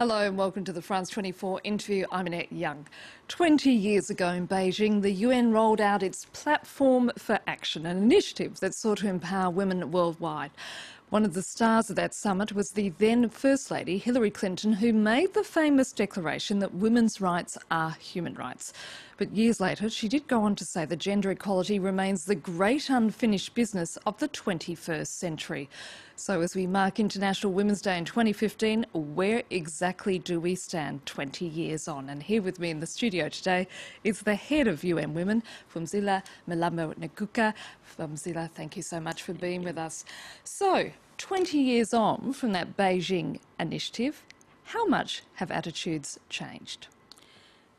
Hello and welcome to the France 24 interview. I'm Annette Young. 20 years ago in Beijing, the UN rolled out its Platform for Action, an initiative that sought to empower women worldwide. One of the stars of that summit was the then First Lady, Hillary Clinton, who made the famous declaration that women's rights are human rights. But years later, she did go on to say that gender equality remains the great unfinished business of the 21st century. So, as we mark International Women's Day in 2015, where exactly do we stand 20 years on? And here with me in the studio today is the head of UN Women, Phumzile Mlambo Ngcuka. Phumzile, thank you so much for being with us. So, 20 years on from that Beijing initiative, how much have attitudes changed?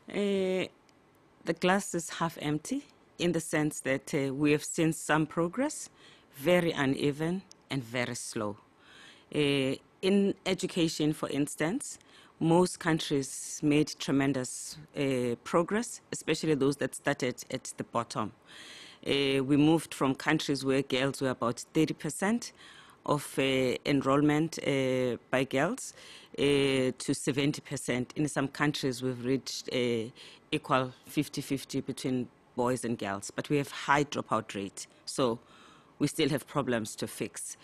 Uh, the glass is half empty in the sense that uh, we have seen some progress, very uneven and very slow. Uh, in education, for instance, most countries made tremendous uh, progress, especially those that started at the bottom. Uh, we moved from countries where girls were about 30 percent of uh, enrollment uh, by girls to 70%. In some countries, we've reached equal 50-50 between boys and girls, but we have high dropout rate. So we still have problems to fix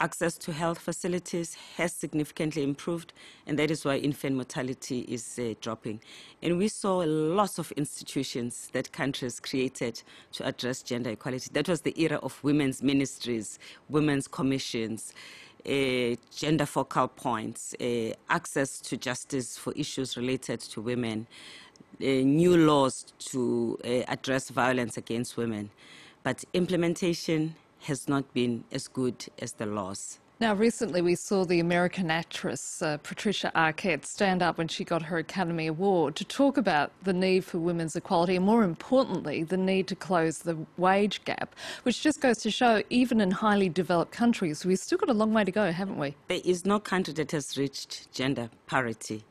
access to health facilities has significantly improved, and that is why infant mortality is uh, dropping. And we saw lots of institutions that countries created to address gender equality. That was the era of women's ministries, women's commissions. Uh, gender focal points, uh, access to justice for issues related to women, uh, new laws to uh, address violence against women. But implementation has not been as good as the laws. Now, recently we saw the American actress uh, Patricia Arquette stand up when she got her Academy Award to talk about the need for women's equality and, more importantly, the need to close the wage gap, which just goes to show, even in highly developed countries, we've still got a long way to go, haven't we? There is no country that has reached gender parity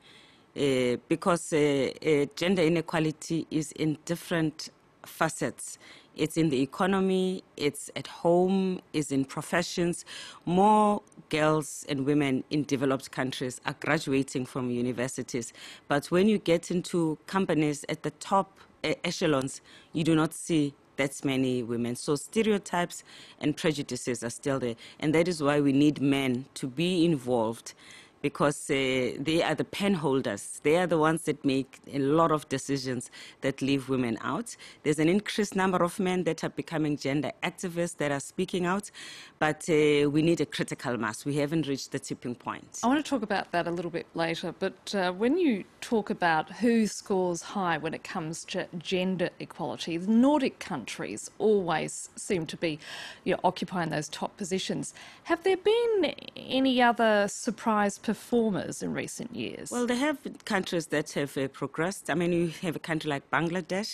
uh, because uh, uh gender inequality is in different facets it's in the economy, it's at home, it's in professions. More girls and women in developed countries are graduating from universities. But when you get into companies at the top echelons, you do not see that many women. So stereotypes and prejudices are still there. And that is why we need men to be involved because uh, they are the pen holders. They are the ones that make a lot of decisions that leave women out. There's an increased number of men that are becoming gender activists that are speaking out, but uh, we need a critical mass. We haven't reached the tipping point. I want to talk about that a little bit later, but uh, when you talk about who scores high when it comes to gender equality, the Nordic countries always seem to be you know, occupying those top positions. Have there been any other surprise performers in recent years? Well, they have countries that have uh, progressed. I mean, you have a country like Bangladesh.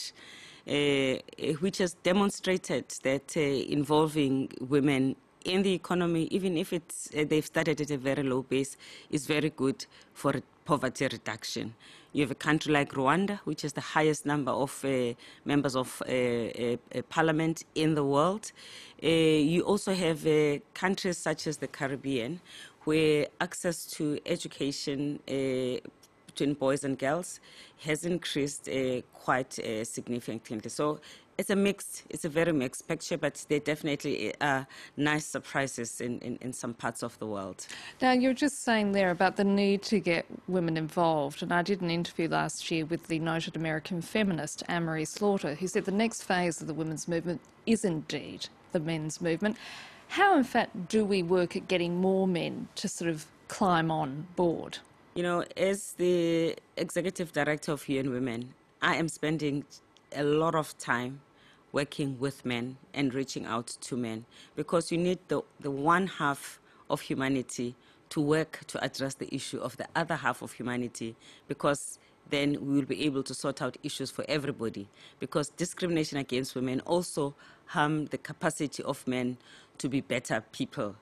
Uh, which has demonstrated that uh, involving women in the economy, even if it's, uh, they've started at a very low base, is very good for poverty reduction. You have a country like Rwanda, which has the highest number of uh, members of uh, parliament in the world. You also have countries such as the Caribbean, where access to education uh, between boys and girls has increased uh, quite uh, significantly. So it's a mixed, it's a very mixed picture, but there definitely uh, are nice surprises in, in, in, some parts of the world. Now, you're just saying there about the need to get women involved, and I did an interview last year with the noted American feminist Anne-Marie Slaughter, who said the next phase of the women's movement is indeed the men's movement. How, in fact, do we work at getting more men to sort of climb on board? You know, as the executive director of UN Women, I am spending a lot of time working with men and reaching out to men because you need the, the one half of humanity to work to address the issue of the other half of humanity because then we will be able to sort out issues for everybody because discrimination against women also harm the capacity of men to be better people.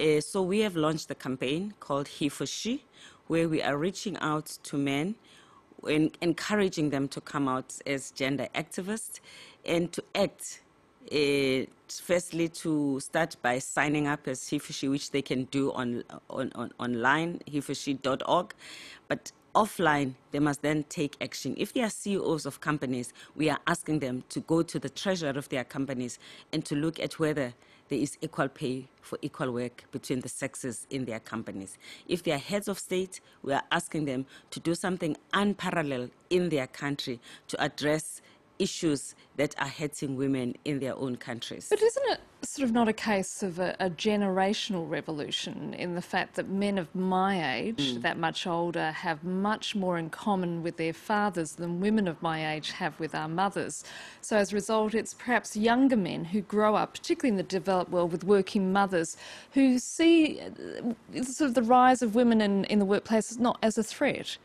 Uh, so we have launched a campaign called He for She, where we are reaching out to men and encouraging them to come out as gender activists and to act uh, firstly to start by signing up as he for she, which they can do on, on, on online, he for she.org. But offline, they must then take action. If they are CEOs of companies, we are asking them to go to the treasurer of their companies and to look at whether there is equal pay for equal work between the sexes in their companies. If they are heads of state, we are asking them to do something unparalleled in their country to address issues that are hurting women in their own countries. But isn't it sort of not a case of a, a generational revolution in the fact that men of my age, mm. that much older, have much more in common with their fathers than women of my age have with our mothers? So as a result, it's perhaps younger men who grow up, particularly in the developed world, with working mothers, who see uh, sort of the rise of women in, in the workplace not as a threat.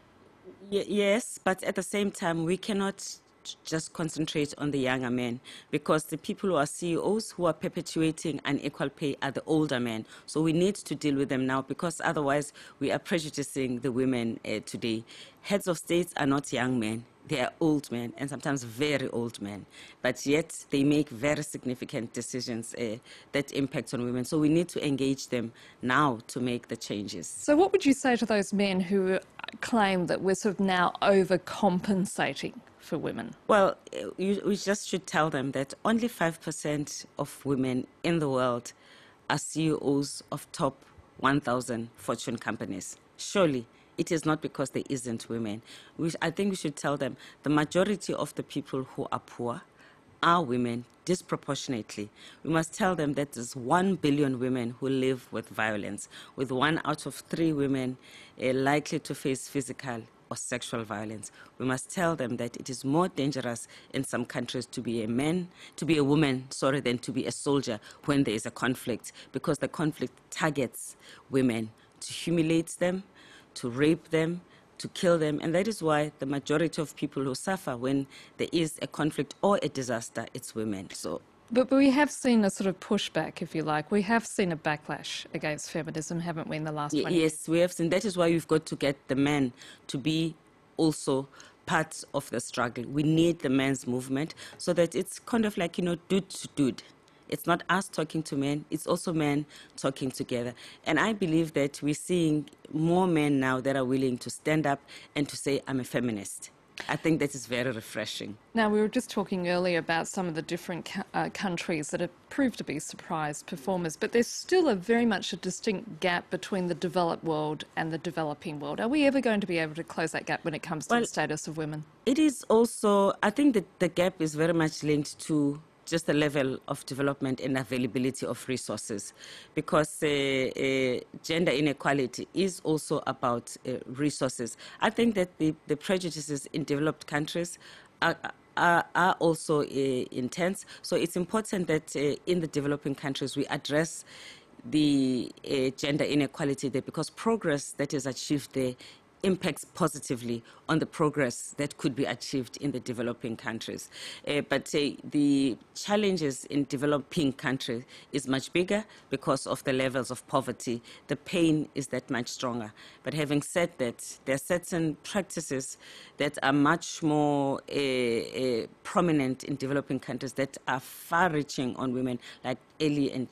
Y yes, but at the same time, we cannot just concentrate on the younger men because the people who are CEOs who are perpetuating unequal pay are the older men. So we need to deal with them now because otherwise we are prejudicing the women uh, today. Heads of states are not young men. They are old men and sometimes very old men, but yet they make very significant decisions uh, that impact on women. So we need to engage them now to make the changes. So what would you say to those men who claim that we're sort of now overcompensating for women? Well, you, we just should tell them that only 5% of women in the world are CEOs of top 1,000 Fortune companies. Surely it is not because there isn't women. We, I think we should tell them the majority of the people who are poor are women disproportionately. We must tell them that there's one billion women who live with violence, with one out of three women uh, likely to face physical or sexual violence. We must tell them that it is more dangerous in some countries to be a man, to be a woman, sorry, than to be a soldier when there is a conflict, because the conflict targets women to humiliate them, to rape them, to kill them. And that is why the majority of people who suffer when there is a conflict or a disaster, it's women. So but, but, we have seen a sort of pushback, if you like. We have seen a backlash against feminism, haven't we, in the last 20 Yes, we have seen. That is why we've got to get the men to be also part of the struggle. We need the men's movement so that it's kind of like, you know, dude to dude. It's not us talking to men, it's also men talking together. And I believe that we're seeing more men now that are willing to stand up and to say, I'm a feminist. I think that is very refreshing. Now, we were just talking earlier about some of the different uh, countries that have proved to be surprise performers, but there's still a very much a distinct gap between the developed world and the developing world. Are we ever going to be able to close that gap when it comes to well, the status of women? It is also, I think that the gap is very much linked to just the level of development and availability of resources because uh, uh, gender inequality is also about uh, resources. I think that the, the prejudices in developed countries are, are, are also uh, intense. So it's important that uh, in the developing countries we address the uh, gender inequality there because progress that is achieved there impacts positively on the progress that could be achieved in the developing countries. Uh, but uh, the challenges in developing countries is much bigger because of the levels of poverty. The pain is that much stronger. But having said that, there are certain practices that are much more uh, uh prominent in developing countries that are far-reaching on women, like early and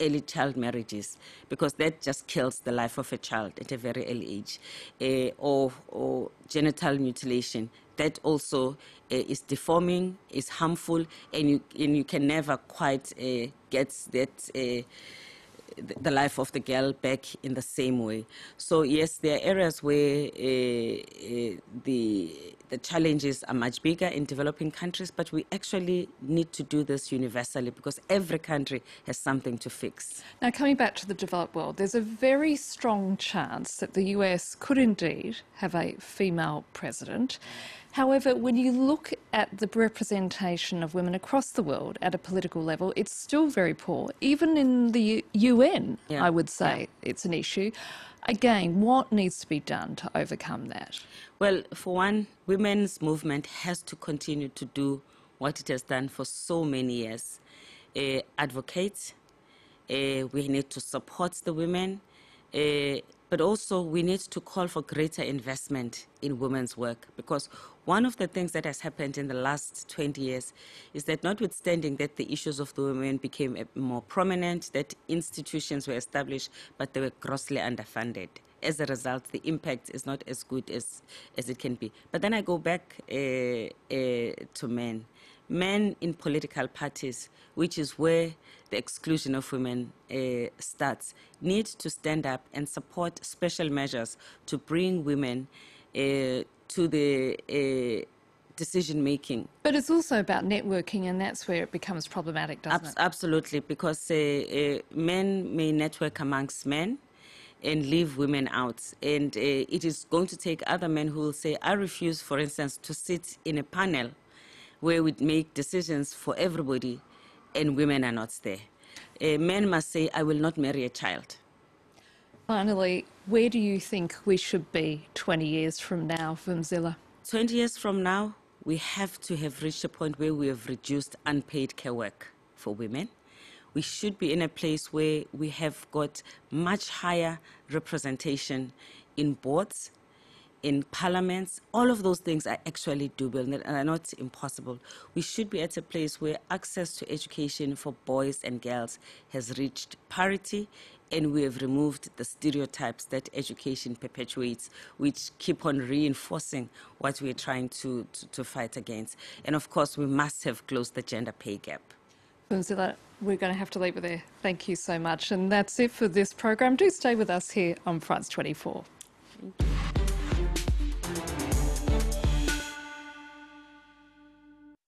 early child marriages because that just kills the life of a child at a very early age, uh, or, or genital mutilation. That also uh, is deforming, is harmful, and you, and you can never quite uh, get that the life of the girl back in the same way. So yes, there are areas where uh, uh, the the challenges are much bigger in developing countries, but we actually need to do this universally because every country has something to fix. Now, coming back to the developed world, there's a very strong chance that the US could indeed have a female president. However, when you look at the representation of women across the world at a political level, it's still very poor. Even in the UN, yeah. I would say yeah. it's an issue. Again, what needs to be done to overcome that? Well, for one, women's movement has to continue to do what it has done for so many years. Uh, advocate, uh, we need to support the women, uh, but also we need to call for greater investment in women's work because one of the things that has happened in the last 20 years is that notwithstanding that the issues of the women became uh, more prominent, that institutions were established, but they were grossly underfunded. As a result, the impact is not as good as, as it can be. But then I go back uh, uh, to men men in political parties, which is where the exclusion of women uh, starts, need to stand up and support special measures to bring women uh, to the uh, decision making. But it's also about networking, and that's where it becomes problematic, doesn't it? Absolutely, because uh, uh, men may network amongst men and leave women out. And uh, it is going to take other men who will say, I refuse, for instance, to sit in a panel where we make decisions for everybody and women are not there. Uh, men must say, I will not marry a child. Finally, where do you think we should be 20 years from now, Phumzile? 20 years from now, we have to have reached a point where we have reduced unpaid care work for women. We should be in a place where we have got much higher representation in boards, in parliaments, all of those things are actually doable and are not impossible. We should be at a place where access to education for boys and girls has reached parity and we have removed the stereotypes that education perpetuates, which keep on reinforcing what we're trying to, to, to fight against. And of course, we must have closed the gender pay gap. Phumzile, we're going to have to leave it there. Thank you so much. And that's it for this program. Do stay with us here on France 24.